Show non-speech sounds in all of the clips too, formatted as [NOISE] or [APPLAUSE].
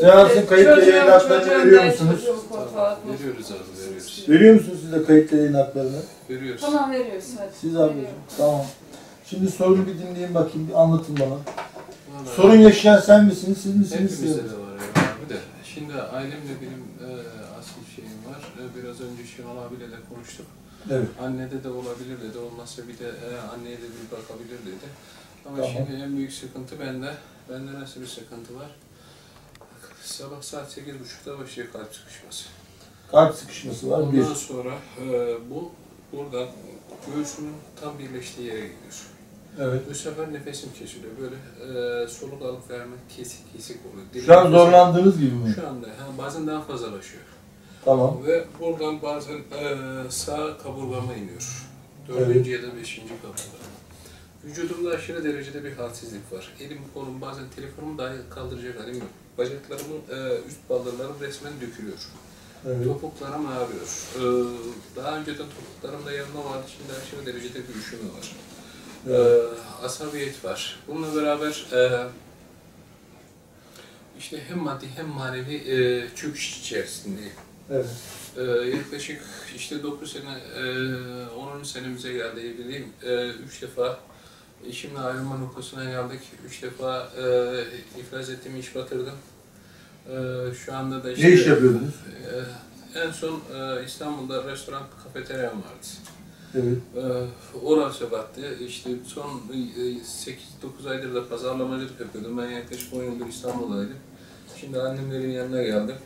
Seansın kayıt çocuğum, veriyor musunuz? Veriyoruz abi veriyoruz. Veriyor musunuz siz de kayıt yayın haklarını? Veriyoruz. Tamam veriyorsun hadi. Siz abi. Veriyorum. Tamam. Şimdi sorunu bir dinleyin bakayım, bir anlatın bana. Vallahi Sorun yaşayan sen misiniz, siz misiniz? Hepimizde de var ya abi de. Şimdi ailemle benim e, asıl şeyim var. E, biraz önce Şenol abiyle de konuştuk. Evet. Annede de olabilir dedi. Olmazsa bir de e, anneye de bir bakabilir dedi. Ama Tamam. şimdi en büyük sıkıntı bende. Bende nasıl bir sıkıntı var? Sabah saat 8.30'da başlıyor kalp sıkışması. Kalp sıkışması var. Bir. Ondan sonra e, bu buradan göğsümün tam birleştiği yere gidiyor. Evet. Bu sefer nefesim kesiliyor. Böyle e, soluk alıp vermek kesik kesik oluyor. Şu an Dilim- zorlandığınız gibi mi? Şu anda ha, bazen daha fazlalaşıyor. Tamam. Ve buradan bazen e, sağ kaburgama iniyor. Dördüncü ya da beşinci kaburgama. Vücudumda aşırı derecede bir halsizlik var. Elim kolum bazen telefonumu dahi kaldıracak halim yok. Bacaklarımın e, üst baldırlarım resmen dökülüyor. Evet. Topuklarım ağrıyor. Ee, daha önceden topuklarımda yanma vardı, şimdi aşırı derecede bir üşüme var. Ee, asabiyet var. Bununla beraber e, işte hem maddi hem manevi e, çöküş içerisindeyim. Evet. Ee, yaklaşık işte 9 sene, e, 10. senemize geldi evliliğim. E, üç defa eşimle ayrılma noktasına geldik. Üç defa e, iflas ettim, iş batırdım. E, şu anda da işte... Ne iş yapıyordunuz? Ee, en son e, İstanbul'da restoran kafeteryam vardı. Evet. Ee, orası battı. İşte son e, 8-9 aydır da pazarlamacılık yapıyordum. Ben yaklaşık 10 yıldır İstanbul'daydım. Şimdi annemlerin yanına geldim.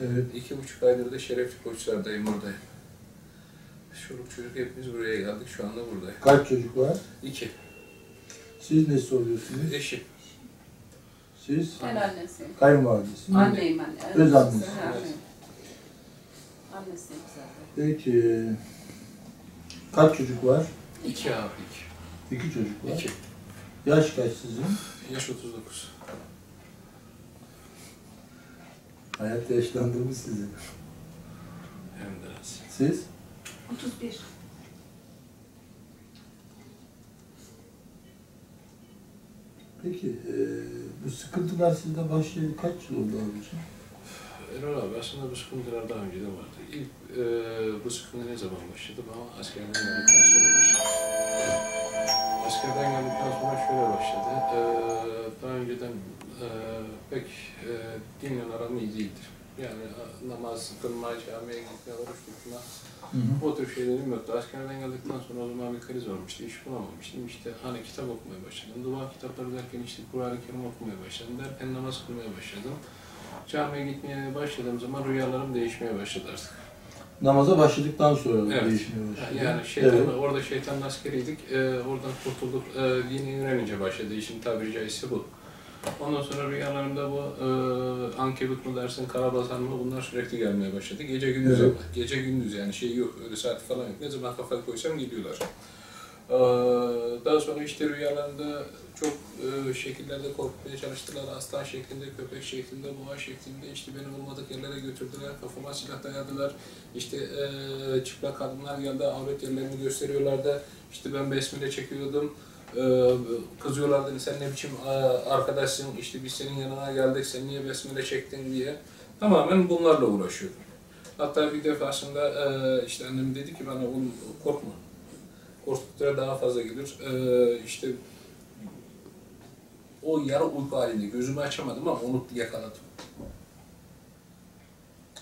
Evet. İki buçuk aydır da Şerefli Koçlar'dayım buradayım. Çoluk çocuk hepimiz buraya geldik. Şu anda buradayım. Kaç çocuk var? İki. Siz nesi oluyorsunuz? Eşim. Siz? Ben annesiyim. Kayınvalidesi. Anneyim anne. Öz annesi. Anneyim. Annesiyim zaten. Peki. Kaç çocuk var? İki abi iki. İki çocuk var. İki. Yaş kaç sizin? Yaş 39. Hayat yaşlandırmış sizi. Hem de az. Siz? 31. Peki. eee, bu sıkıntılar sizde başlayalı kaç yıl oldu abiciğim? Erol abi aslında bu sıkıntılar daha önce de vardı. İlk e, bu sıkıntı ne zaman başladı? Bana askerden geldikten sonra başladı. Askerden geldikten sonra şöyle başladı. E, daha önceden e, pek e, dinle aram iyi değildir. Yani namaz kılma, camiye gitme, oruç tutma, o tür şeylerim yoktu. Askerden geldikten sonra o zaman bir kriz olmuştu, iş bulamamıştım. İşte hani kitap okumaya başladım. Dua kitapları derken işte Kur'an-ı Kerim okumaya başladım. Derken namaz kılmaya başladım. Camiye gitmeye başladığım zaman rüyalarım değişmeye başladı artık. Namaza başladıktan sonra Evet. değişmeye başladı. Yani şeytan, Evet. orada şeytanın askeriydik, ee, oradan kurtulduk, ee, dini öğrenince başladı, işin tabiri caizse bu. Ondan sonra rüyalarımda bu e, ankebut mu dersin, karabazan mı bunlar sürekli gelmeye başladı. Gece gündüz Evet. Gece gündüz yani şey yok, öyle saat falan yok. Ne zaman kafaya koysam geliyorlar. Ee, daha sonra işte rüyalarında çok e, şekillerde korkutmaya çalıştılar. Aslan şeklinde, köpek şeklinde, boğa şeklinde. işte beni olmadık yerlere götürdüler. Kafama silah dayadılar. İşte e, çıplak kadınlar geldi, avret yerlerini gösteriyorlardı. İşte ben besmele çekiyordum. E, kızıyorlardı, sen ne biçim e, arkadaşsın, işte biz senin yanına geldik, sen niye besmele çektin diye. Tamamen bunlarla uğraşıyordum. Hatta bir defasında işte annem dedi ki bana oğlum korkma. Korktukça daha fazla gelir. E, işte o yarı uyku halinde gözümü açamadım ama onu yakaladım.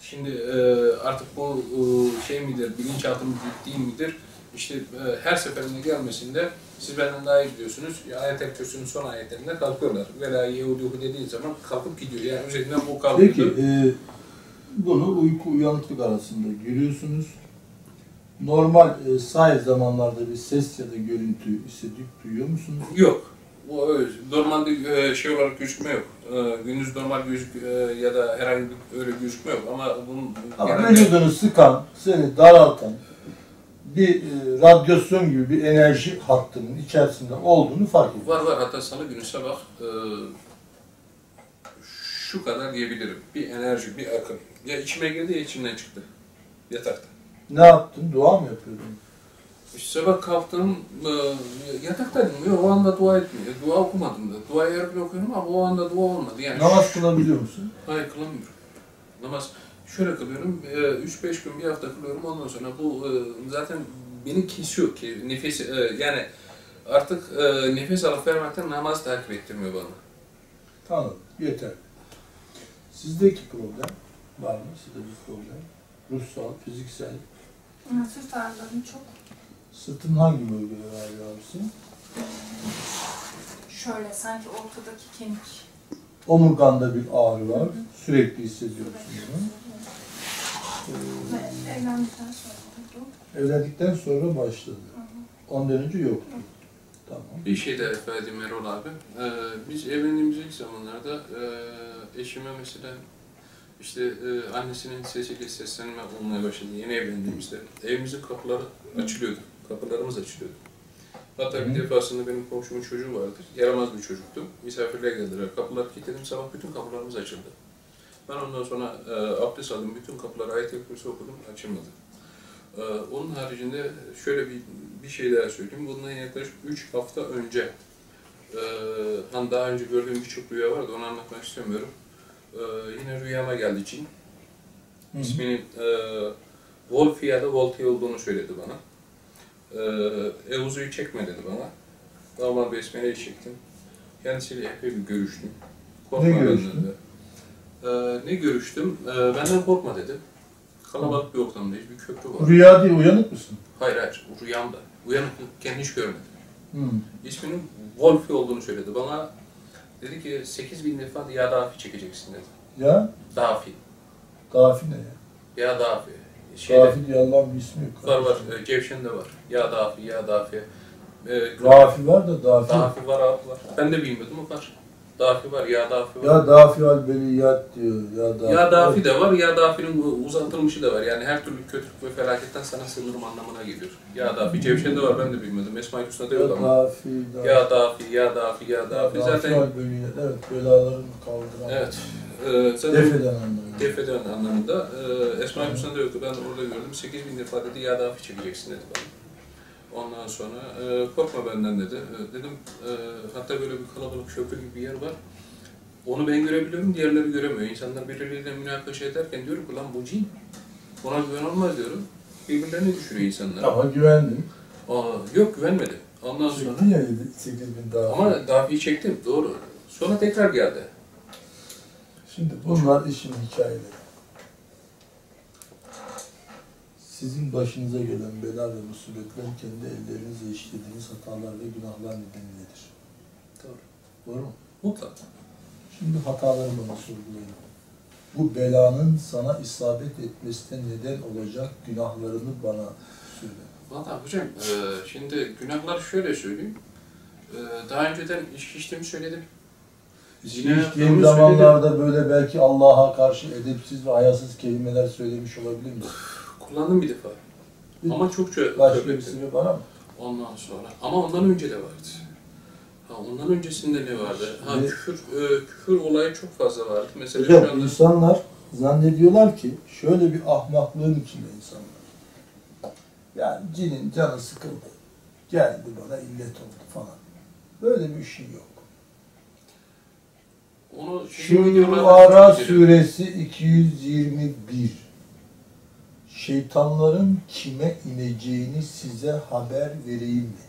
Şimdi e, artık bu e, şey midir, bilinçaltım değil midir? İşte e, her seferinde gelmesinde siz benden daha iyi biliyorsunuz. Kürsü'nün son ayetlerinde kalkıyorlar. Vela Yehuduhu dediği zaman kalkıp gidiyor. Yani üzerinden bu kalkıyor. Peki, e, bunu uyku uyanıklık arasında görüyorsunuz. Normal e, sahil zamanlarda bir ses ya da görüntü hissedip duyuyor musunuz? Yok. Bu öyle. Normalde e, şey olarak gözükme yok. E, Gündüz normal gözük e, ya da herhangi bir öyle gözükme yok ama bunun Ama genelde- vücudunu sıkan, seni daraltan, bir e, radyasyon gibi bir enerji hattının içerisinde olduğunu fark ediyor. Var var hatta salı günü sabah e, şu kadar diyebilirim. Bir enerji, bir akım. Ya içime girdi ya içimden çıktı. Yatakta. Ne yaptın? Dua mı yapıyordun? İşte sabah kalktım, e, yataktaydım. Yok, o anda dua etmiyor. Dua okumadım da. Duayı her gün okuyorum ama o anda dua olmadı. Yani Namaz kılabiliyor musun? Hayır kılamıyorum. Namaz şöyle kılıyorum, 3-5 gün bir hafta kılıyorum ondan sonra bu e, zaten beni kesiyor ki nefes e, yani artık e, nefes alıp vermekten namaz takip ettirmiyor bana. Tamam, yeter. Sizdeki problem var mı? Sizde bir problem? Ruhsal, fiziksel. Ama Sırt ağrılarım çok. Sırtın hangi bölgeleri ağrıyor abisi? Şöyle sanki ortadaki kemik. Omurganda bir ağrı var. Sürekli hissediyorsun bunu. Ee, evlendikten sonra oldu. evlendikten sonra başladı. Hı hı. Ondan önce yoktu. Tamam. Bir şey de efendim Erol abi. E, biz evlendiğimiz ilk zamanlarda e, eşime mesela işte e, annesinin sesiyle seslenme olmaya başladı yeni evlendiğimizde. Evimizin kapıları açılıyordu. Kapılarımız açılıyordu. Hatta bir defasında benim komşumun çocuğu vardı. Yaramaz bir çocuktu. Misafirler geldiler. Kapıları kilitledim. Sabah bütün kapılarımız açıldı. Ben ondan sonra e, abdest aldım. Bütün kapıları ayet-i kürsü okudum. Açılmadı. E, onun haricinde şöyle bir, bir şey daha söyleyeyim. Bundan yaklaşık 3 hafta önce e, hani daha önce gördüğüm birçok rüya vardı. Onu anlatmak istemiyorum. E, yine rüyama geldi cin. Hı hı. İsminin e, Wolfi ya da Volti olduğunu söyledi bana. E, Evuzu'yu çekme dedi bana. Normal besmeleyi çektim. Kendisiyle epey bir görüştüm. Korkma Ne görüştün? dedi. E, ne görüştüm? E, benden korkma dedi. Kalabalık bir ortamda bir köprü var. Rüya değil, uyanık mısın? Hayır hayır, rüyamda. Uyanıkken hiç görmedim. Hı. İsminin Wolfi olduğunu söyledi bana. Dedi ki 8000 defa ya dafi çekeceksin dedi. Ya, Dafi. Gafi ne ya? Ya dafi. Şeyde, Gafi diye Allah'ın bir ismi yok. Var var. E, Cevşen'de var. Ya dafi, ya dafi. E, Gafi var da Dafi. dafi var abi var. Ben de bilmiyordum o var. Dafi var, ya dafi var. Ya Dafi al beliyat diyor. Ya Dafi. Ya dafi de var, ya dafinin uzatılmışı da var. Yani her türlü kötülük ve felaketten sana sığınırım anlamına geliyor. Ya dafi, Cevşen'de var ben de bilmiyordum. Esma-i Hüsna'da Ya yok ama. Dafi, Dafi. Ya dafi, ya dafi, ya Ya dafi. Dafi Zaten al beliyat. Evet, belalarını kaldıran. evet. E, zaten Def eden anlamında. def eden anlamında. E, Esma-i Hüsna'da yoktu. Ben de orada gördüm. 8000 defa dedi ya dafi çekeceksin dedi bana. Ondan sonra e, korkma benden dedi. E, dedim e, hatta böyle bir kalabalık köprü gibi bir yer var. Onu ben görebiliyorum, diğerleri göremiyor. İnsanlar birbirleriyle münakaşa ederken diyorum ki lan bu cin. Ona güven olmaz diyorum. Birbirlerini düşürüyor insanlar. Ama güvendim. Aa, yok güvenmedim. Ondan sonra Çektin ya 8 bin daha. ama dafiyi çektim doğru. Sonra tekrar geldi. Şimdi bunlar işin hikayeleri. Sizin başınıza gelen bela ve musibetler kendi ellerinizle işlediğiniz hatalar ve günahlar nedeniyle. Doğru. Doğru mu? Mutlaka. Şimdi hatalarımı bana sorgulayın. Bu belanın sana isabet etmesine neden olacak günahlarını bana söyle. Valla hocam e, şimdi günahlar şöyle söyleyeyim. E, daha önceden içki içtiğimi söyledim. İçtiğim zamanlarda böyle belki Allah'a karşı edepsiz ve hayasız kelimeler söylemiş olabilir misin? Kullandım bir defa. Ama Başka tövbe bir ettim. sebep var ama. Ondan sonra. Ama ondan önce de vardı. Ha, ondan öncesinde ne vardı? Ha, Şimdi- küfür, e, küfür olayı çok fazla vardı. Mesela Hocam şu anda... insanlar zannediyorlar ki şöyle bir ahmaklığın içinde insanlar. Yani cinin canı sıkıldı. Geldi bana illet oldu falan. Böyle bir şey yok. Onu şimdi Şu videolarda Ara çok izledim. suresi 221. Şeytanların kime ineceğini size haber vereyim mi?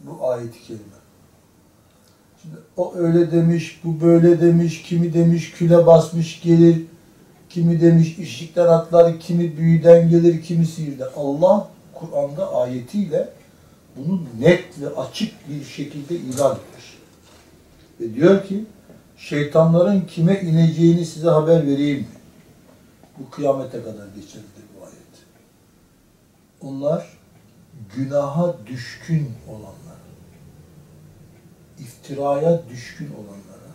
Bu ayet-i kerime. Şimdi o öyle demiş, bu böyle demiş, kimi demiş küle basmış gelir, kimi demiş ışıktan atlar, kimi büyüden gelir, kimi sihirden. Allah Kur'an'da ayetiyle bunu net ve açık bir şekilde ilan etmiş. Ve diyor ki şeytanların kime ineceğini size haber vereyim mi? Bu kıyamete kadar geçerlidir bu ayet. Onlar günaha düşkün olanlara, iftiraya düşkün olanlara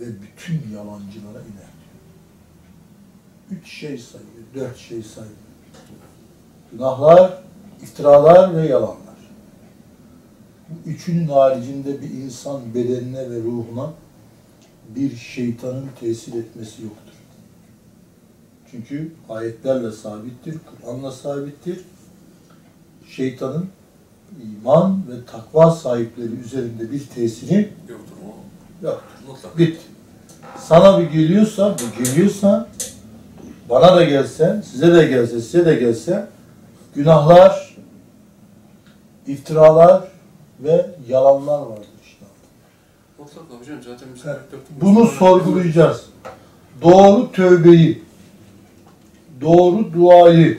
ve bütün yalancılara iner. Üç şey sayıyor, dört şey sayıyor. Günahlar, iftiralar ve yalanlar. Bu üçünün haricinde bir insan bedenine ve ruhuna bir şeytanın tesir etmesi yoktur. Çünkü ayetlerle sabittir, Kur'an'la sabittir. Şeytanın iman ve takva sahipleri üzerinde bir tesiri Yoktur yoktur. Bit. Sana bir geliyorsa, bu geliyorsa, bana da gelse, size de gelse, size de gelse, günahlar, iftiralar ve yalanlar vardır işte. Mutlaka hocam zaten biz Evet. 44 Bunu sorgulayacağız. Doğru tövbeyi, doğru duayı,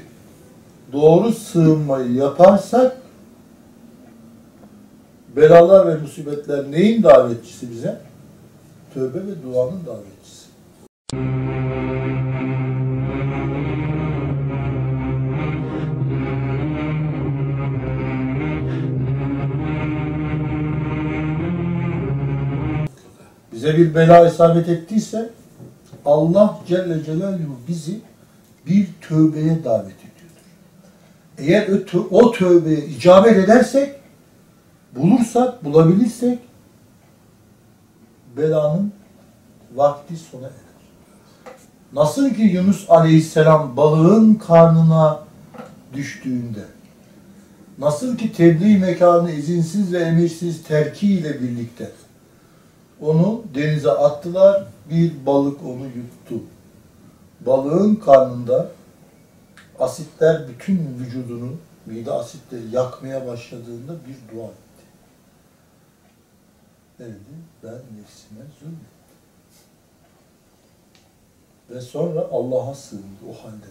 doğru sığınmayı yaparsak belalar ve musibetler neyin davetçisi bize? Tövbe ve duanın davetçisi. bize bir bela isabet ettiyse Allah Celle Celaluhu bizi bir tövbeye davet ediyordur. Eğer o, tö- o tövbeye icabet edersek, bulursak, bulabilirsek belanın vakti sona erer. Nasıl ki Yunus Aleyhisselam balığın karnına düştüğünde, nasıl ki tebliğ mekanı izinsiz ve emirsiz terkiyle birlikte onu denize attılar, bir balık onu yuttu. Balığın karnında asitler bütün vücudunu, mide asitleri yakmaya başladığında bir dua etti. Ne dedi? Ben nefsime zulmettim. Ve sonra Allah'a sığındı o halde.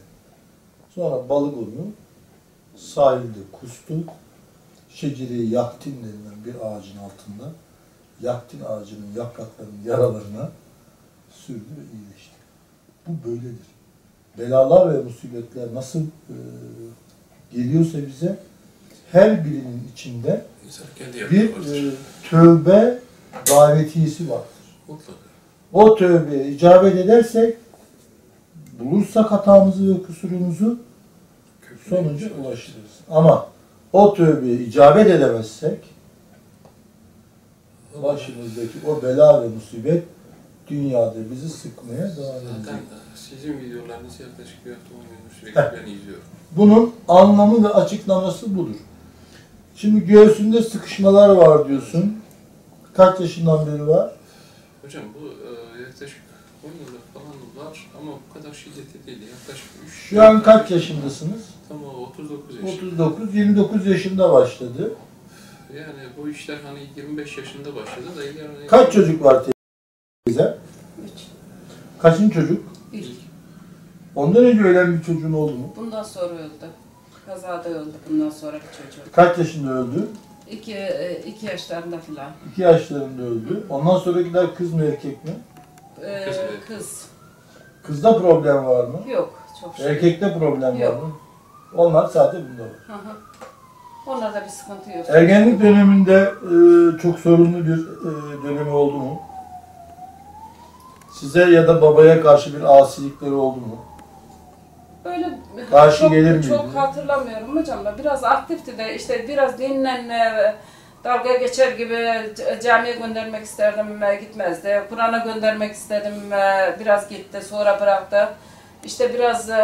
Sonra balık onu sahilde kustu. Şeceri yaktin denilen bir ağacın altında yaktin ağacının yapraklarının yaralarına sürdü ve iyileşti. Bu böyledir. Belalar ve musibetler nasıl e, geliyorsa bize her birinin içinde bir e, tövbe davetiyesi vardır. Mutlaka. O tövbeye icabet edersek bulursak hatamızı ve kusurumuzu sonuca ulaşırız. Ama o tövbeye icabet edemezsek başımızdaki o bela ve musibet dünyada bizi sıkmaya devam Zaten edecek. sizin videolarınız yaklaşık bir hafta olmuyor. Heh. Ben izliyorum. Bunun anlamı ve açıklaması budur. Şimdi göğsünde sıkışmalar var diyorsun. Kaç yaşından beri var? Hocam bu e, yaklaşık 10 yıldır falan var ama bu kadar şiddetli değil. Yaklaşık 3 Şu an kaç yaşındasınız? Tam o 39 yaşında. 39, 29 yaşında başladı. Yani bu işler hani 25 yaşında başladı da ileride... Kaç çocuk var teyze? Üç. Kaçıncı çocuk? İlk. Ondan önce ölen bir çocuğun oldu mu? Bundan sonra öldü. Kazada öldü bundan sonraki çocuğu. Kaç yaşında öldü? İki, e, iki yaşlarında filan. 2 yaşlarında öldü. Ondan sonrakiler kız mı erkek mi? Ee, Kız. Kızda problem var mı? Yok. Çok şükür. Erkekte problem var Yok. mı? Onlar sadece bunda var. Hı hı. Onlarda bir sıkıntı yok. Ergenlik döneminde e, çok sorunlu bir e, dönemi oldu mu? Size ya da babaya karşı bir asilikleri oldu mu? Böyle Karşı çok, gelir miydi? Çok hatırlamıyorum hocam da biraz aktifti de işte biraz dinlenme, dalga geçer gibi camiye göndermek isterdim gitmezdi. Kur'an'a göndermek istedim e, biraz gitti sonra bıraktı. İşte biraz e,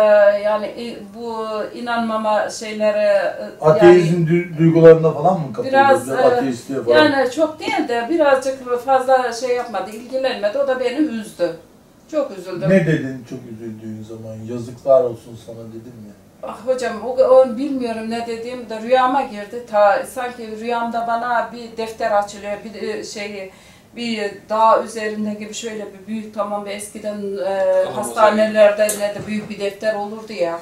yani bu inanmama şeyleri e, yani, Ateizm du- duygularına falan mı kapıldı? Biraz, e, Ateistliğe falan. yani çok değil de birazcık fazla şey yapmadı, ilgilenmedi. O da beni üzdü. Çok üzüldüm. Ne dedin çok üzüldüğün zaman? Yazıklar olsun sana dedim ya. Ah hocam o, o bilmiyorum ne dediğimde rüyama girdi. Ta sanki rüyamda bana bir defter açılıyor, bir e, şey bir dağ üzerinde gibi şöyle bir büyük tamam eskiden e, hastanelerde ne de büyük bir defter olurdu ya.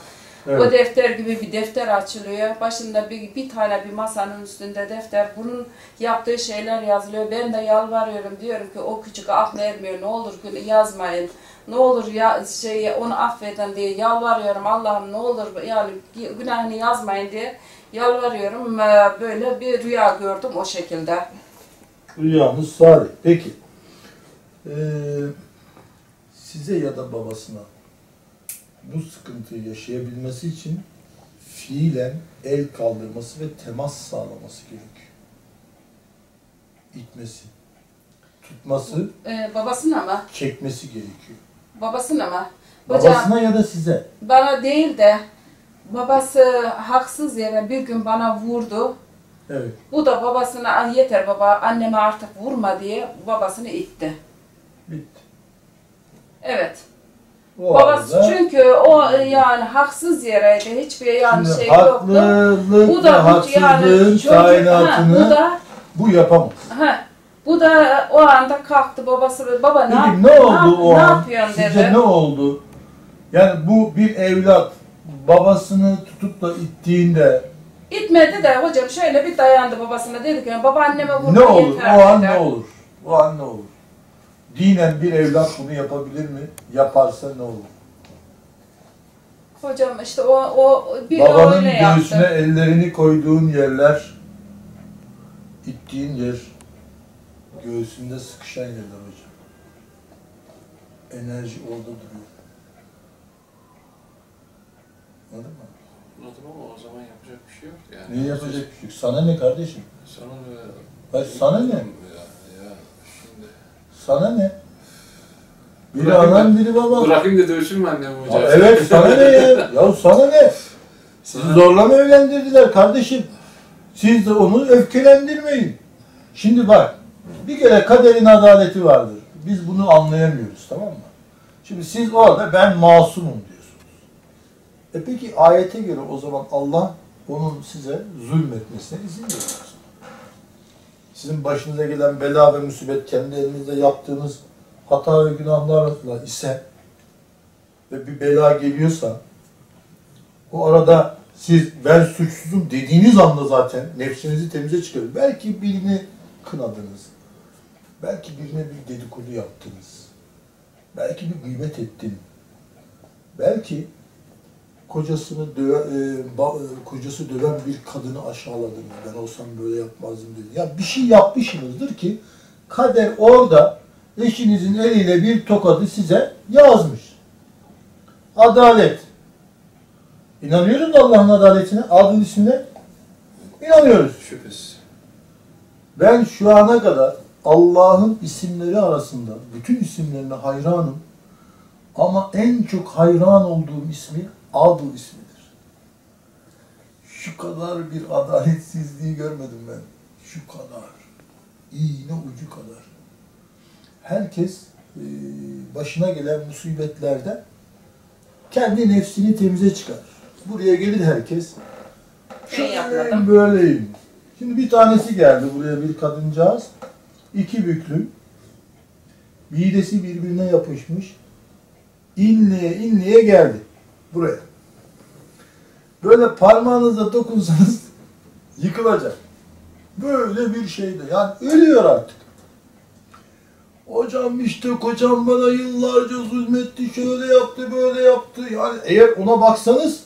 O Evet. defter gibi bir defter açılıyor. Başında bir, bir tane bir masanın üstünde defter. Bunun yaptığı şeyler yazılıyor. Ben de yalvarıyorum. Diyorum ki o küçük aklı ermiyor. Ne olur yazmayın. Ne olur ya şey onu affedin diye yalvarıyorum. Allah'ım ne olur yani günahını yazmayın diye yalvarıyorum. Ee, Böyle bir rüya gördüm o şekilde. Rüyanız salih. Peki. Ee, size ya da babasına bu sıkıntıyı yaşayabilmesi için fiilen el kaldırması ve temas sağlaması gerekiyor. İtmesi, tutması, Ee, babasına mı? çekmesi gerekiyor. Babasına mı? Hocam Babasına ya da size. bana değil de babası haksız yere bir gün bana vurdu. Evet. Bu da babasına "Ah, yeter baba anneme artık vurma diye babasını itti. Bitti. Evet. O Babası arada çünkü o e, yani haksız yereydi. Hiçbir yani şimdi şey yoktu. haklılık Bu ve da haksızlığın çocuk- ha, kainatını bu da bu yapamaz. ha, bu da o anda kalktı babası baba ne, Peki yap- ne oldu o ne an? yapıyorsun Sizce dedi. ne oldu? Yani bu bir evlat babasını tutup da ittiğinde İtmedi de hocam şöyle bir dayandı babasına dedi ki baba anneme vurma ne olur? yeter O an dedi. ne olur? O an ne olur? Dinen bir evlat bunu yapabilir mi? Yaparsa ne olur? Hocam işte o, o bir Babanın öyle yaptı. göğsüne ellerini koyduğun yerler, ittiğin yer, göğsünde sıkışan yerler hocam. Enerji orada duruyor. Anladın mı? Anladım ama o zaman yapacak bir şey yok yani. Ne yapacak bir şey yok. Sana ne kardeşim? Sana ne? Hayır, sana ne? Ya, ya şimdi. Sana ne? Biri Bırakayım anan biri baban. Bırakayım da dövsün mü annem hocam? evet sana ne ya? Ya sana ne? Sizi zorla mı evlendirdiler kardeşim? Siz de onu öfkelendirmeyin. Şimdi bak, bir kere kaderin adaleti vardır. Biz bunu anlayamıyoruz tamam mı? Şimdi siz orada ben masumum diyorsunuz. E peki ayete göre o zaman Allah onun size zulmetmesine izin veriyor. Sizin başınıza gelen bela ve musibet kendi elinizde yaptığınız hata ve günahlarla ise ve bir bela geliyorsa o arada siz ben suçsuzum dediğiniz anda zaten nefsinizi temize çıkarır. Belki birini kınadınız. Belki birine bir dedikodu yaptınız. Belki bir gıybet ettin. Belki kocasını döve, e, ba- e, kocası döven bir kadını aşağıladın. Ben olsam böyle yapmazdım dedi. Ya bir şey yapmışsınızdır ki kader orada eşinizin eliyle bir tokadı size yazmış. Adalet. İnanıyoruz Allah'ın adaletine, adın ismine. İnanıyoruz. Şüphesiz. Ben şu ana kadar Allah'ın isimleri arasında bütün isimlerine hayranım. Ama en çok hayran olduğum ismi Adıl ismidir. Şu kadar bir adaletsizliği görmedim ben. Şu kadar. İğne ucu kadar. Herkes e, başına gelen musibetlerden kendi nefsini temize çıkar. Buraya gelir herkes. Ben yapmadım. Böyleyim. Şimdi bir tanesi geldi buraya bir kadıncağız. İki büklüm. Midesi birbirine yapışmış. İnliğe inliğe geldi. Buraya. Böyle parmağınızla dokunsanız [LAUGHS] yıkılacak. Böyle bir şeydi. Yani ölüyor artık. Hocam işte kocam bana yıllarca zulmetti, şöyle yaptı, böyle yaptı. Yani eğer ona baksanız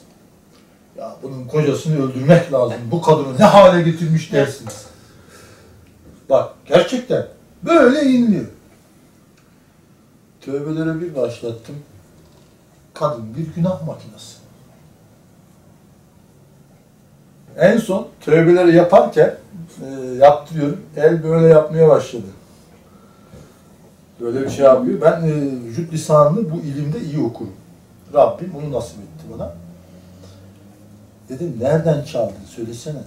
ya bunun kocasını öldürmek lazım. Bu kadını ne hale getirmiş dersiniz. Bak gerçekten böyle inliyor. Tövbelere bir başlattım. Kadın bir günah makinesi. En son tövbeleri yaparken e, yaptırıyorum. El böyle yapmaya başladı. Böyle bir şey yapıyor. Ben e, vücut lisanını bu ilimde iyi okurum. Rabbim bunu nasip etti bana. Dedim nereden çaldın söylesene. [LAUGHS]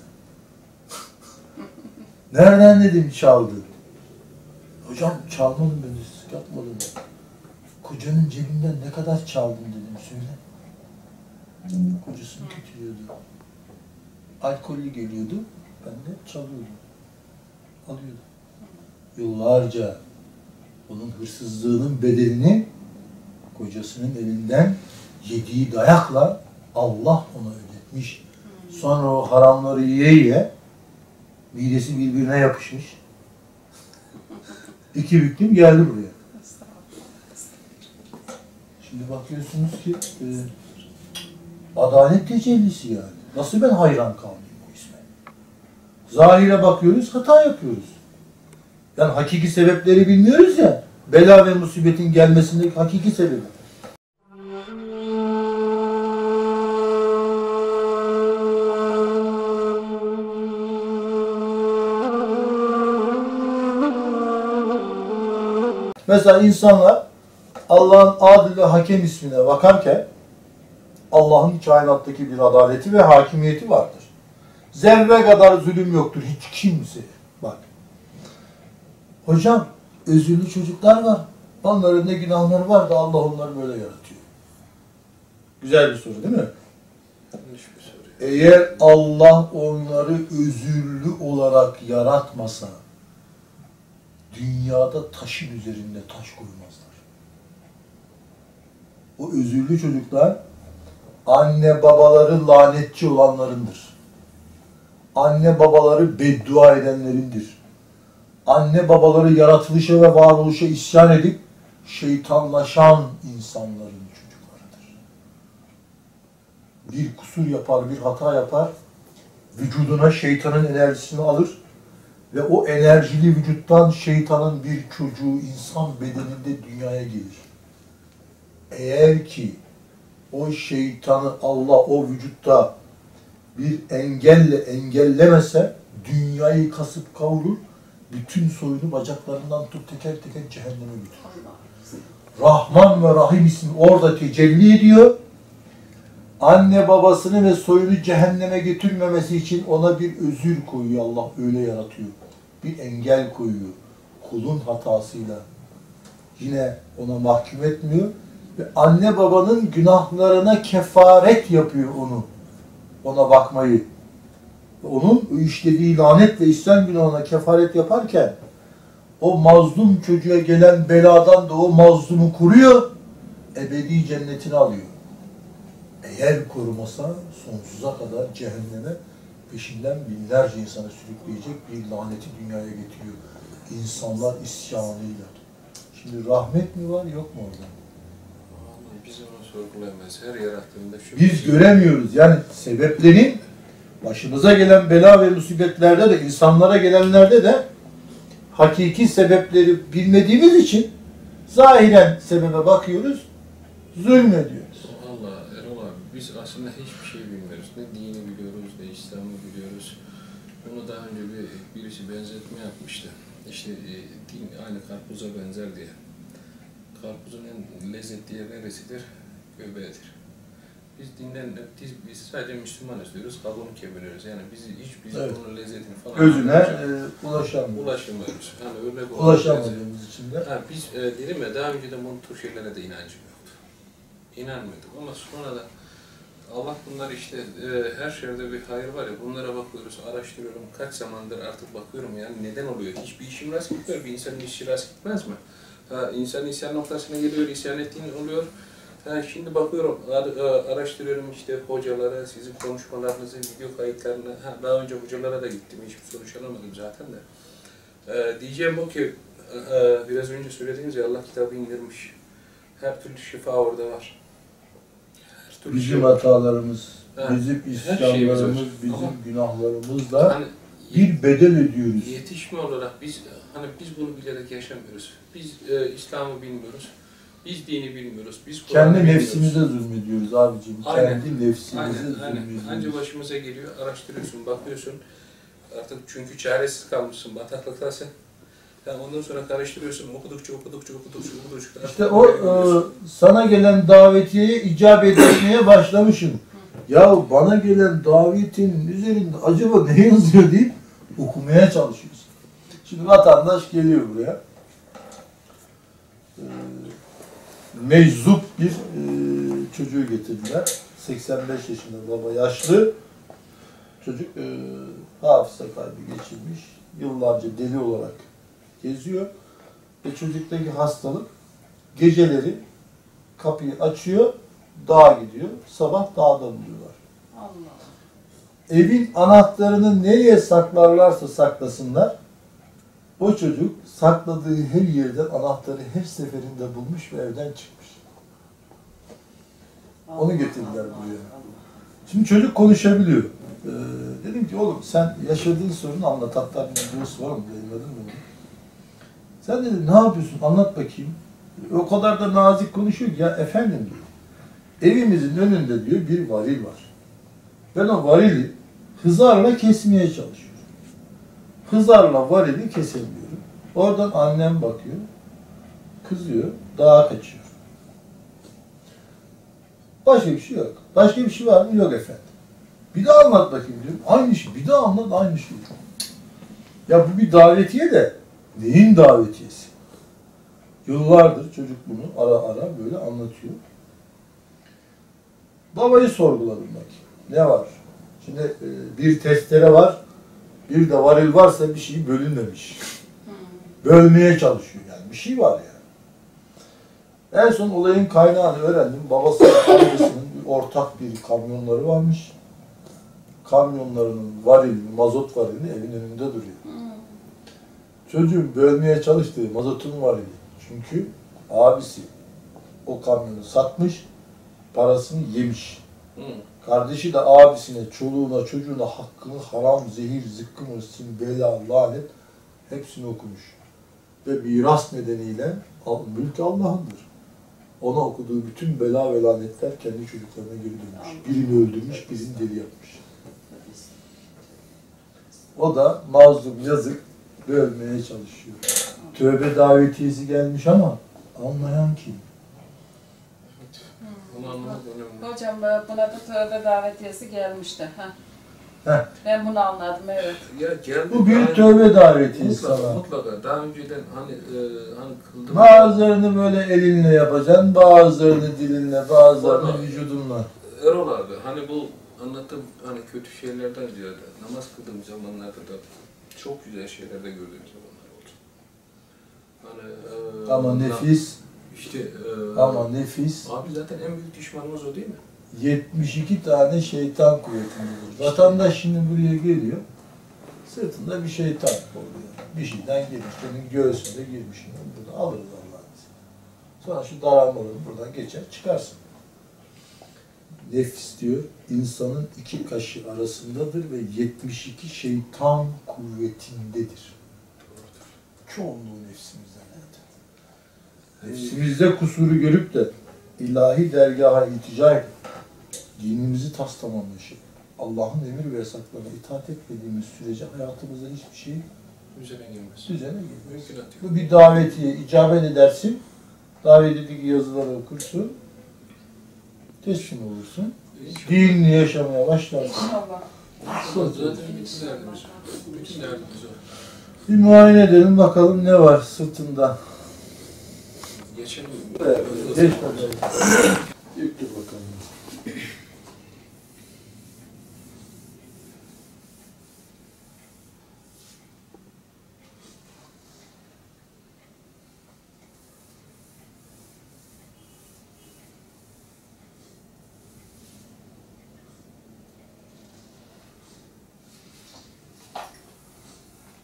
nereden dedim çaldın. Hocam çalmadım ben yapmadım. Kocanın cebinden ne kadar çaldın dedim söyle. Kocasını kötülüyordu. Alkollü geliyordu. Ben de çalıyordum. Alıyordum. Yıllarca onun hırsızlığının bedelini kocasının elinden yediği dayakla Allah ona ödetmiş. Sonra o haramları yiye yiye midesi birbirine yapışmış. [LAUGHS] İki büklüm geldi buraya. Şimdi bakıyorsunuz ki e, adalet tecellisi yani. Nasıl ben hayran kalmayayım bu isme? Zahire bakıyoruz, hata yapıyoruz. Yani hakiki sebepleri bilmiyoruz ya. Bela ve musibetin gelmesindeki hakiki sebebi. Mesela insanlar Allah'ın adil ve hakem ismine bakarken Allah'ın kainattaki bir adaleti ve hakimiyeti vardır. Zerre kadar zulüm yoktur hiç kimseye. Bak. Hocam özürlü çocuklar var. Onların ne günahları var da Allah onları böyle yaratıyor. Güzel bir soru değil mi? Eğer Allah onları özürlü olarak yaratmasa dünyada taşın üzerinde taş koymazlar. O özürlü çocuklar anne babaları lanetçi olanlarındır. Anne babaları beddua edenlerindir. Anne babaları yaratılışa ve varoluşa isyan edip şeytanlaşan insanların çocuklarıdır bir kusur yapar, bir hata yapar, vücuduna şeytanın enerjisini alır ve o enerjili vücuttan şeytanın bir çocuğu insan bedeninde dünyaya gelir. Eğer ki o şeytanı Allah o vücutta bir engelle engellemese dünyayı kasıp kavurur, bütün soyunu bacaklarından tut teker teker cehenneme götürür. Rahman ve Rahim ismi orada tecelli ediyor anne babasını ve soyunu cehenneme götürmemesi için ona bir özür koyuyor Allah öyle yaratıyor. Bir engel koyuyor. Kulun hatasıyla. Yine ona mahkum etmiyor. Anne babanın günahlarına kefaret yapıyor onu. Ona bakmayı. Onun işlediği lanet ve isyan günahına kefaret yaparken o mazlum çocuğa gelen beladan da o mazlumu kuruyor. Ebedi cennetini alıyor eğer korumasa sonsuza kadar cehenneme peşinden binlerce insanı sürükleyecek bir laneti dünyaya getiriyor. İnsanlar isyanıyla. Şimdi rahmet mi var yok mu orada? Biz onu sorgulayamayız. Her yarattığında şu Biz göremiyoruz. Yani sebeplerin başımıza gelen bela ve musibetlerde de insanlara gelenlerde de hakiki sebepleri bilmediğimiz için zahiren sebebe bakıyoruz, zulmediyoruz. Valla Erol abi biz aslında hiçbir şey bilmiyoruz. Ne dini biliyoruz, ne İslam'ı biliyoruz. Bunu daha önce bir, birisi benzetme yapmıştı. İşte e, din aynı karpuza benzer diye. Karpuzun en lezzetli yeri neresidir? Göbeğidir. Biz dinden, biz, biz sadece Müslümanız diyoruz, kabuğunu kemiriyoruz. Yani biz hiç biz Evet. onun lezzetini falan Özüne e, ulaşamıyoruz. ulaşamıyoruz. Yani bir Ulaşamadığımız için de Ha, biz e, dedim ya daha önce de bu tür şeylere de inancım yoktu. İnanmıyorduk ama sonra da Allah bunlar işte e, her şeyde bir hayır var ya bunlara bakıyoruz, araştırıyorum. Kaç zamandır artık bakıyorum yani neden oluyor? Hiçbir işim rast gitmiyor. Bir insanın işi rast gitmez mi? Ha, insan isyan noktasına geliyor, isyan ettiğini oluyor. Ha, şimdi bakıyorum, e, araştırıyorum işte hocalara, sizin konuşmalarınızı, video kayıtlarını. Ha, daha önce hocalara da gittim, hiçbir sonuç alamadım zaten de. E, diyeceğim o ki, e, biraz önce söylediğiniz ya Allah kitabı indirmiş. Her türlü şifa orada var. Her türlü bizim şey- hatalarımız, Ha, bizim isyanlarımız, bizim Ama- günahlarımızla Hani bir bedel ödüyoruz. yetişme olarak biz hani biz bunu bilerek yaşamıyoruz. Biz e, İslam'ı bilmiyoruz. Biz dini bilmiyoruz. Biz Kur'an'ı Kendi nefsimize zulmediyoruz abicim. Aynen. Kendi nefsimize Aynen, aynen. Anca zulmediyoruz. başımıza geliyor, araştırıyorsun, bakıyorsun. Artık çünkü çaresiz kalmışsın, bataklıktasın. Yani ondan sonra karıştırıyorsun, okudukça, okudukça, okudukça, okudukça. İşte o e, sana gelen davetiyeye icabet etmeye başlamışsın. Ya bana gelen davetin üzerinde acaba ne yazıyor deyip okumaya çalışıyorsun. Şimdi vatandaş geliyor buraya. E, meczup bir e, çocuğu getirdiler. 85 yaşında baba yaşlı. Çocuk e, hafıza kaybı geçirmiş. Yıllarca deli olarak geziyor. Ve çocuktaki hastalık geceleri kapıyı açıyor, dağa gidiyor. Sabah dağda buluyorlar. Allah. Evin anahtarını nereye saklarlarsa saklasınlar, o çocuk sakladığı her yerden anahtarı her seferinde bulmuş ve evden çıkmış. Onu getirdiler buraya. Şimdi çocuk konuşabiliyor. Ee, dedim ki oğlum sen yaşadığın sorunu anlat. Hatta bir videosu var mı? Yayınladın mı? Sen dedim ne yapıyorsun? Anlat bakayım. O kadar da nazik konuşuyor ki ya efendim diyor. Evimizin önünde diyor bir varil var. Ben o varili hızarla kesmeye çalışıyorum. Hızarla varili kesemiyorum. Oradan annem bakıyor. Kızıyor, dağa kaçıyor. Başka bir şey yok. Başka bir şey var mı? Yok efendim. Bir daha anlat bakayım diyorum. Aynı şey. Bir daha anlat aynı şey. Ya bu bir davetiye de neyin davetiyesi? Yıllardır çocuk bunu ara ara böyle anlatıyor. Babayı sorguladım bak. Ne var? Şimdi e, bir testere var, bir de varil varsa bir şey bölünmemiş. Bölmeye çalışıyor yani. Bir şey var yani. En son olayın kaynağını öğrendim. Babası bir ortak bir kamyonları varmış. Kamyonlarının varilini, mazot varilini evin önünde duruyor. Çocuğun bölmeye çalıştığı mazotun varili. Çünkü abisi o kamyonu satmış, parasını yemiş. Hı. Kardeşi de abisine, çoluğuna, çocuğuna hakkını haram, zehir, zıkkım, ısın, bela, lanet hepsini okumuş. Ve miras nedeniyle mülk Allah'ındır. Ona okuduğu bütün bela ve lanetler kendi çocuklarına geri dönmüş. Birini öldürmüş, birini deli yapmış. O da mazlum, yazık, bölmeye çalışıyor. Tövbe davetiyesi gelmiş ama anlayan kim? Anlamak önemli. Hocam e, buna da tövbe davetiyesi gelmişti. Ha. Heh. Ben bunu anladım evet. Ya geldi. Bu büyük daha- tövbe davetiyesi Mutlaka, sana. mutlaka. Daha önceden hani e, hani kıldım. Bazılarını böyle elinle yapacaksın, bazılarını dilinle, bazılarını Vallahi. vücudunla. Erol abi hani bu anlattığım hani kötü şeylerden ziyade namaz kıldığım zamanlarda da çok güzel şeyler de gördüğüm zamanlar oldu. Hani e, Ama nefis, işte e, ama nefis abi zaten en büyük düşmanımız o değil mi? 72 tane şeytan kuvvetindedir. Vatandaş şimdi buraya geliyor, sırtında bir şeytan oluyor. Bir şeyden girmiş, senin göğsüne girmiş. Burada alırız Allah'ın. Sonra şu daralmaları buradan geçer, çıkarsın. Nefis diyor, insanın iki kaşı arasındadır ve 72 şeytan kuvvetindedir. Çoğunluğu nefsimizden yani. Nefsimizde kusuru görüp de ilahi dergaha iltica edip dinimizi tas tamamlayışı, Allah'ın emir ve yasaklarına itaat etmediğimiz sürece hayatımızda hiçbir şey düzene girmez. Mümkünat yok. Bu bir davetiye icabet edersin. Davet edildiği yazıları okursun. Teslim olursun. Dinini yaşamaya başlarsın. Bir muayene edelim bakalım ne var sırtında. Geçelim. Evet, dur bakalım.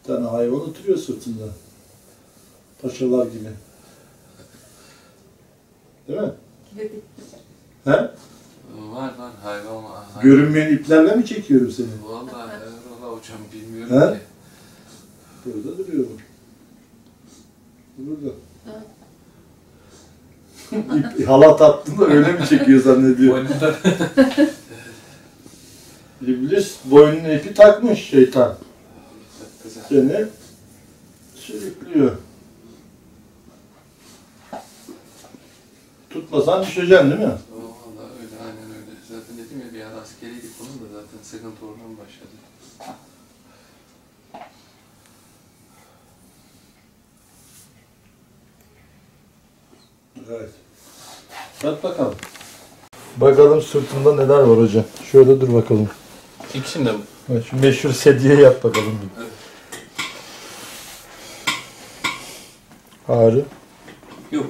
Bir tane hayvan oturuyor sırtında. Paşalar gibi. Değil mi? He? Var var hayvan var. Görünmeyen iplerle mi çekiyorum seni? Vallahi Erol'a hocam bilmiyorum He? ki. Burada duruyorum. Burada. İp, halat attın da öyle mi çekiyor zannediyor? Boynunda [LAUGHS] İblis boynuna ipi takmış şeytan. Seni sürüklüyor. Tutmasan düşeceksin değil mi? O Vallahi öyle aynen öyle. Zaten dedim ya bir ara askeriydik onun da zaten sıkıntı oradan başladı. Evet. Bak bakalım. Bakalım sırtında neler var hocam. Şöyle dur bakalım. İkisinde mi? Evet, Şu meşhur sedye yap bakalım. bir. Evet. Ağrı, Yok.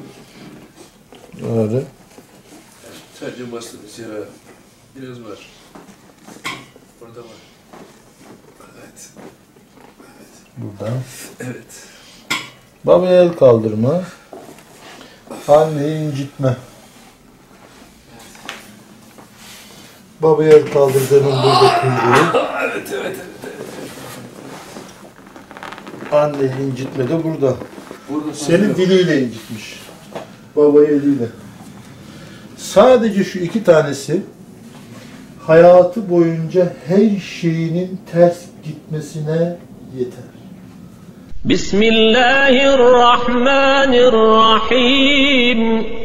Ağrı. Sadece bastı yere biraz var. Burada var. Evet. Burada. Evet. Babaya el kaldırma. Anneyi incitme. Babaya el kaldırdığının burada kuyruğu. [LAUGHS] Evet, evet, evet. Anneyi incitme de burada. Burada Seni diliyle incitmiş babayı eliyle. Sadece şu iki tanesi hayatı boyunca her şeyinin ters gitmesine yeter. Bismillahirrahmanirrahim.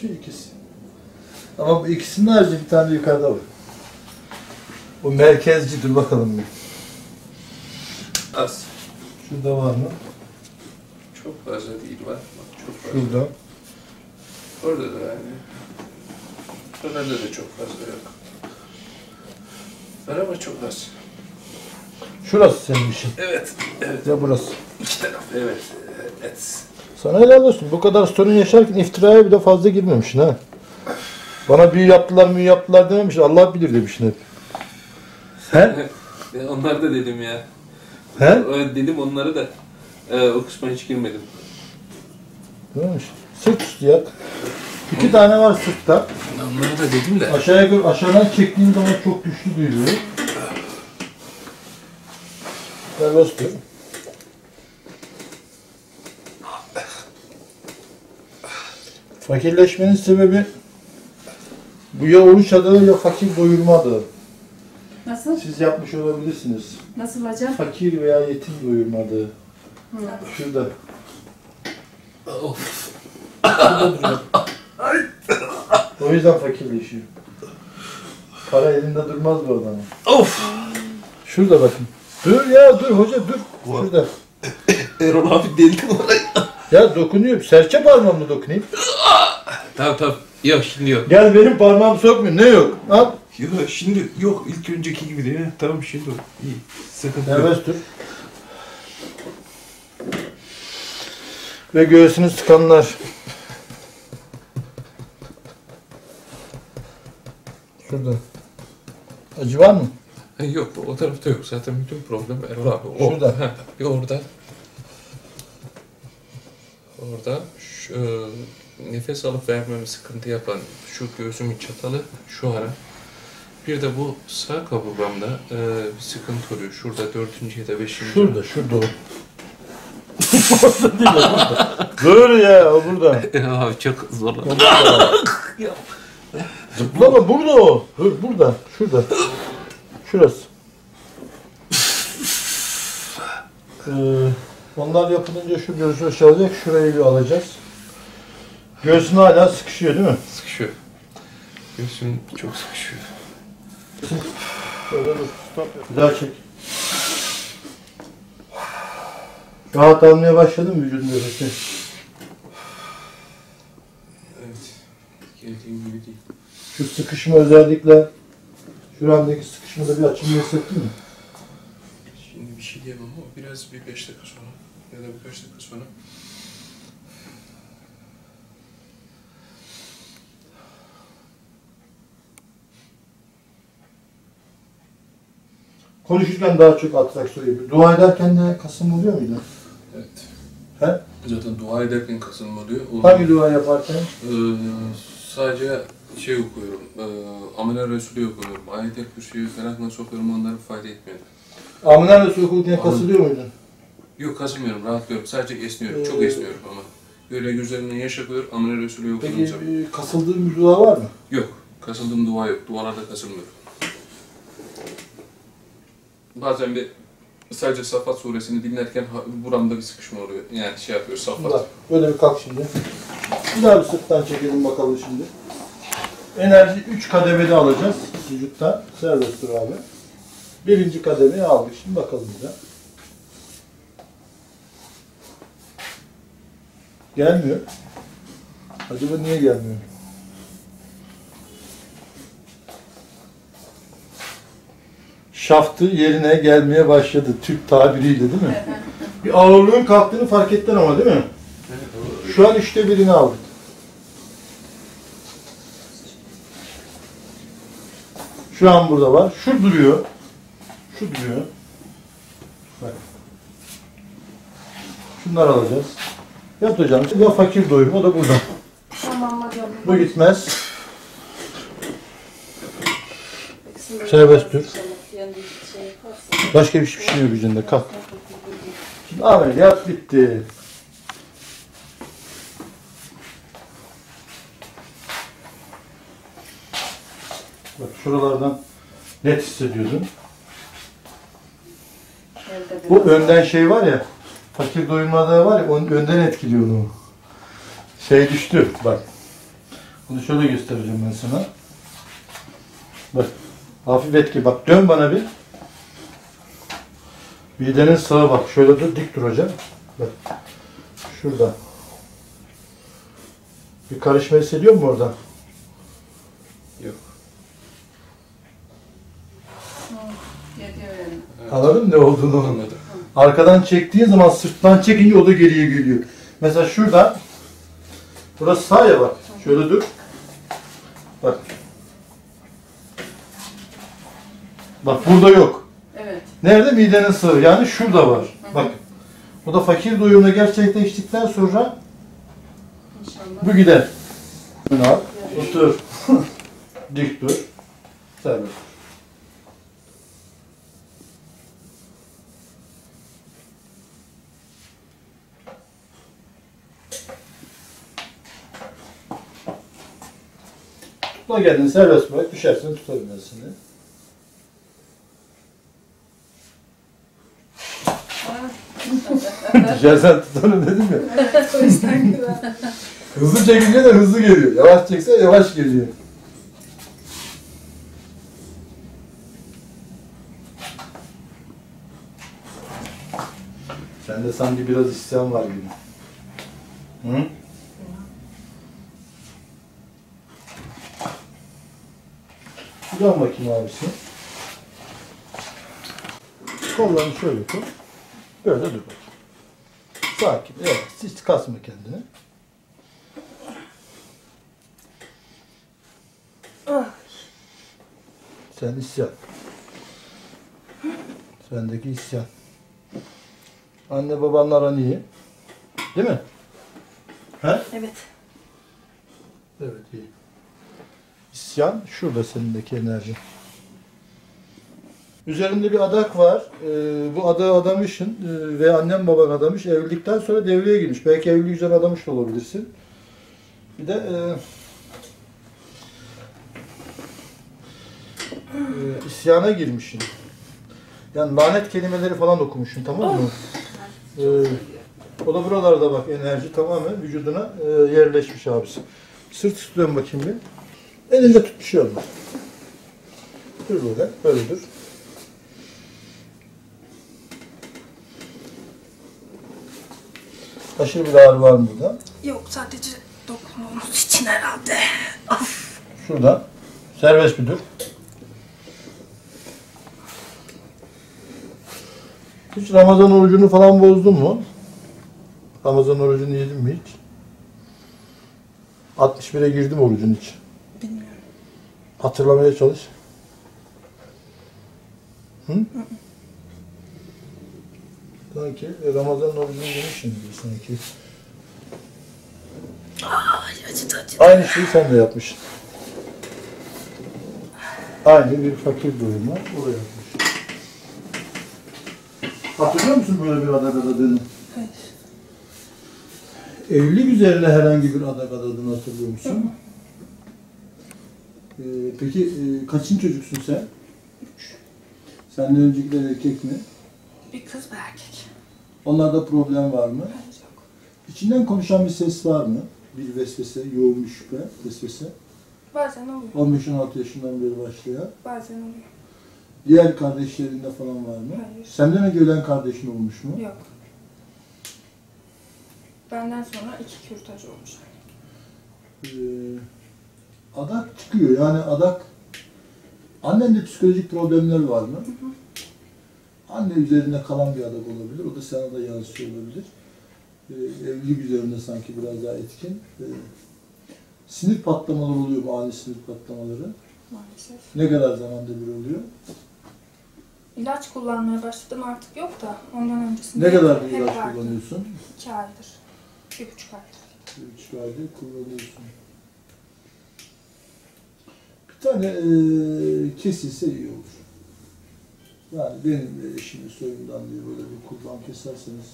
Şu ikisi. Ama bu ikisinin harici bir tane yukarıda var. Bu merkezci dur bakalım bir. Az. Şurada var mı? Çok fazla değil var. Bak, Çok fazla. Şurada. Orada da yani. Oralarda da çok fazla yok. Var ama çok az. Şurası senin işin. Evet. Evet. Ya burası. İki taraf. Evet. Evet. Sana helal olsun. Bu kadar sorun yaşarken iftiraya bile fazla girmemişsin ha. Bana büyü yaptılar, büyü yaptılar dememişsin. Allah bilir demişsin hep. He? [LAUGHS] Ya onlar da dedim ya. He? Öyle dedim onları da. Ee, o kısma hiç girmedim. Dememiş. Sırt üstü yak. İki tane var sırtta. Onları da dedim de. Aşağıya gör, aşağıdan çektiğin zaman çok güçlü duyuluyor. Serbest dur. Fakirleşmenin sebebi bu ya oruç adı ya fakir doyurma adı. Nasıl? Siz yapmış olabilirsiniz. Nasıl hocam? Fakir veya yetim doyurma adı. Şurada. Duruyor. O yüzden fakirleşiyor. Para elinde durmaz bu adamın. Of! Şurada bakın. Dur ya dur hoca dur. Şurada. Erol abi deldin orayı. Ya dokunuyor. Serçe parmağımla dokunayım. Tamam tamam. Yok şimdi yok. Gel benim parmağımı sokmuyor. Ne yok? Al. Yok şimdi yok. ilk önceki gibi de ya. Tamam şimdi yok. İyi. Sıkıntı yok. Serbest dur. Ve göğsünü sıkanlar. Şurada. Acı var mı? Yok o tarafta yok. Zaten bütün problem Erol abi. O. Şurada. Ha, orada. Orada şu, e, nefes alıp vermemi sıkıntı yapan şu göğsümün çatalı şu ara. Bir de bu sağ kaburgamda e, bir sıkıntı oluyor. Şurada dördüncü ya da beşinci. Şurada, şurada o. Orada değil o, burada. Böyle ya, o burada. [LAUGHS] abi çok zorladım. Zıplama, burada o. Dur, burada, şurada. Şurası. [LAUGHS] Ee, onlar yapılınca şu göğsü aşağılayacak, şurayı bir alacağız. Göğsün hala sıkışıyor değil mi? Sıkışıyor. Göğsüm çok sıkışıyor. Şöyle dur, stop yap. Bir daha çek. Rahat almaya başladın mı vücudun nefesi? Evet. Geldiğim gibi değil. Şu sıkışma özellikle şuramdaki sıkışmada bir açılma hissettin mi? Şimdi bir şey diyemem ama biraz bir beş dakika sonra ya da birkaç dakika sonra Konuşurken daha çok atraksiyon yapıyor. Dua ederken de kasım oluyor muydu? evet. He? Zaten dua ederken kasılma oluyor. O, Hangi dua yaparken? Ee, sadece şey okuyorum. E, Amel Resulü okuyorum. Ayet-el Kürsü'yü falan nasıl okuyorum onları fayda etmiyor. Aminer ve su okurken kasılıyor muydun? Yok kasılmıyorum, rahatlıyorum. Sadece esniyorum. Çok Ee, esniyorum ama. Böyle gözlerimden yaş akıyor. Amel Resulü okuduğum Peki zaman. e, kasıldığın bir dua var mı? Yok. Kasıldığım dua yok. Dualarda kasılmıyorum. Bazen bir sadece Safat suresini dinlerken buramda bir sıkışma oluyor. Yani şey yapıyor Safat. Bak, böyle bir kalk şimdi. Bir daha bir sırttan çekelim bakalım şimdi. Enerji 3 kademede alacağız vücuttan. Serbest dur abi. Birinci kademeyi aldık. Şimdi bakalım bir de. Gelmiyor. Acaba niye gelmiyor? Şaftı yerine gelmeye başladı. Türk tabiriyle değil mi? Bir ağırlığın kalktığını fark ettin ama değil mi? Şu an üçte birini aldık. Şu an burada var. Şu duruyor. Şu duruyor. Bak. Şunları alacağız. Hocam. Ya fakir doyurum o da burada. Tamam hocam. Bu gitmez. Serbest yaparsın. Başka hiçbir şey yok yüzünde. Kalk. Şimdi ameliyat bitti. Bak şuralardan net hissediyordun. Bu önden şey var ya, fakir doyurmada var ya, onun önden etkiliyor onu. Şey düştü, bak. Bunu şöyle göstereceğim ben sana. Bak, hafif etki. Bak dön bana bir. Midenin sağı bak. Şöyle dur, dik duracağım. Bak. Şurada. Bir karışma hissediyor musun orada? Yok. Geliyor yani. Anladın mı ne olduğunu? Anladım. Arkadan çektiğin zaman sırttan çekince o da geriye geliyor. Mesela şurada burası sağ ya bak. Şöyle dur. Bak. Bak burada yok. Evet. Nerede? Midenin sığı. Yani şurada var. Bak. Bu da fakir doyumunu gerçekleştikten sonra İnşallah. bu gider. Bunu al. Otur. [LAUGHS] Dik dur. Serbest. Tutma kendini serbest bırak. Düşersin seni. [LAUGHS] Düşersen tutarım dedim ya. o yüzden güven. Hızlı çekince de hızlı geliyor. Yavaş çekse yavaş geliyor. Sende sanki biraz isyan var gibi. Hı? Dön bakayım abisi. Kollarını şöyle tut. Böyle dur bakayım. Sakin. Evet. Hiç kasma kendini. Sen isyan. Sendeki isyan. Anne babanla aran iyi. Değil mi? He? Evet. Evet iyi. İsyan şurada senindeki enerji. Üzerinde bir adak var. Ee, bu adağı adamışsın ee, ve annem baban adamış. Evlilikten sonra devreye girmiş. Belki evliliği üzerine adamış da olabilirsin. Bir de e, e, isyana girmişsin. Yani lanet kelimeleri falan okumuşsun tamam mı? Ee, o da buralarda bak enerji tamamen vücuduna e, yerleşmiş abisi. Sırt üstü dön bakayım bir. Elinde tut bir şey olmaz. Dur böyle, böyle dur. Aşırı bir ağrı var mı burada? Yok sadece dokunduğumuz için herhalde. Of. Şurada. Serbest bir dur. Hiç Ramazan orucunu falan bozdun mu? Ramazan orucunu yedin mi hiç? 61'e girdi mi orucun hiç? Hatırlamaya çalış. Hı? Sanki Ramazan orucunu yemişsin gibi sanki. Ay acıdı acıdı. Aynı şeyi sen de yapmışsın. Aynı bir fakir doyuma oraya yapmış. Hatırlıyor musun böyle bir adak adadığını? Hayır. Evlilik üzerine herhangi bir adak adadığını hatırlıyor musun? Ee, peki e, kaçıncı çocuksun sen? Senden öncekiler erkek mi? Bir kız bir erkek. Onlarda problem var mı? Hayır yok. İçinden konuşan bir ses var mı? Bir vesvese, yoğun bir şüphe, vesvese. Bazen oluyor. 15-16 yaşından beri başlayan. Bazen oluyor. Diğer kardeşlerinde falan var mı? Hayır. Senden önce ölen kardeşin olmuş mu? Yok. Benden sonra iki kürtaj olmuş. Ee, adak çıkıyor. Yani adak annende psikolojik problemler var mı? Anne üzerinde kalan bir adab olabilir. O da sana da yansıyor olabilir. Ee, evlilik üzerinde sanki biraz daha etkin. Ee, sinir patlamaları oluyor mu? Ani sinir patlamaları. Maalesef. Ne kadar zamanda bir oluyor? İlaç kullanmaya başladım artık yok da ondan öncesinde Ne kadar bir ilaç vardı. kullanıyorsun? İki aydır. Bir buçuk aydır. Bir buçuk aydır kullanıyorsun. Bir tane e, kesilse iyi olur. Yani benim de eşimin soyundan diye böyle bir kurban keserseniz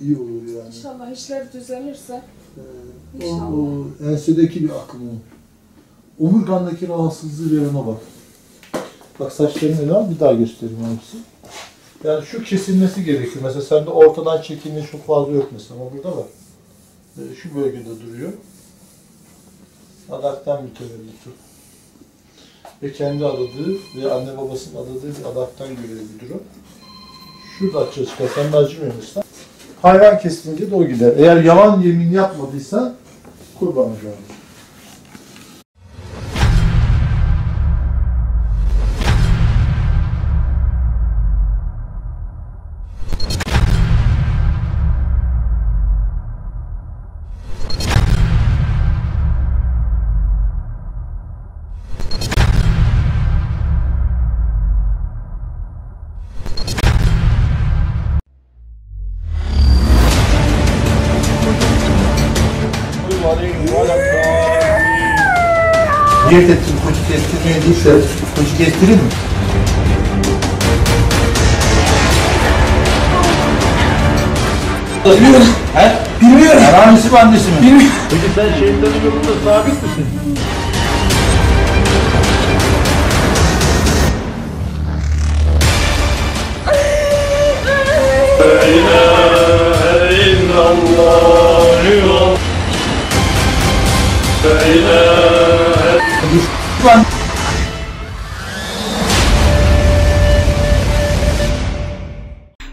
iyi olur yani. İnşallah işler düzelirse. Ee, o, o ensedeki bir akım o. Omurgandaki rahatsızlığı ve ona bak. Bak saçlarını al bir daha göstereyim hangisi. Yani şu kesilmesi gerekiyor. Mesela sende ortadan çekilme çok fazla yok mesela ama burada var. Ee, şu bölgede duruyor. Adaktan mütevellit o. Ve kendi adadığı ve anne babasının adadığı bir adaktan göre bir durum. Şurada açığa çıkar. Sen de acımıyor? Hayvan kesilince de o gider. Eğer yalan yemin yapmadıysa kurban hocam. Diyet ettim, koçu kestirmeye değilse koçu kestireyim mi? Bilmiyorum. He? Bilmiyorum. Yani annesi mi annesi mi? Bilmiyorum. Peki sen şeytanın yolunda sabit misin? Lan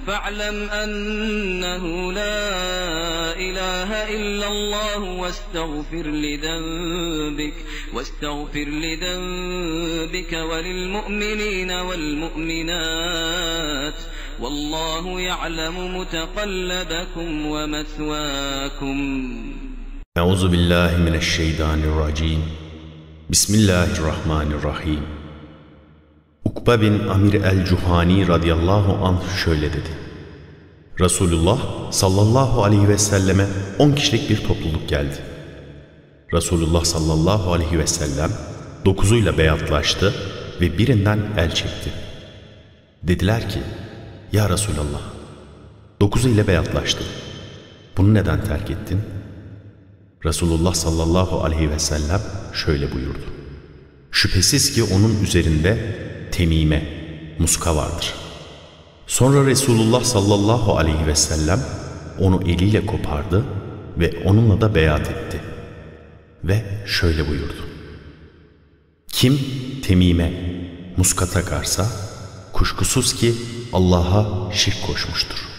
فاعلم أنه لا إله إلا الله واستغفر لذنبك واستغفر لذنبك وللمؤمنين والمؤمنات والله يعلم متقلبكم ومثواكم Euzu billahi mineşşeytanirracim. Bismillahirrahmanirrahim. Ukba bin Amir el-Cuhani radıyallahu anh şöyle dedi. Resulullah sallallahu aleyhi ve selleme 10 kişilik bir topluluk geldi. Resulullah sallallahu aleyhi ve sellem dokuzuyla beyatlaştı ve birinden el çekti. Dediler ki, Ya Resulallah, dokuzu ile beyatlaştın. Bunu neden terk ettin?'' Resulullah sallallahu aleyhi ve sellem şöyle buyurdu. Şüphesiz ki onun üzerinde temime, muska vardır. Sonra Resulullah sallallahu aleyhi ve sellem onu eliyle kopardı ve onunla da beyat etti. Ve şöyle buyurdu. Kim temime, muska takarsa kuşkusuz ki Allah'a şirk koşmuştur.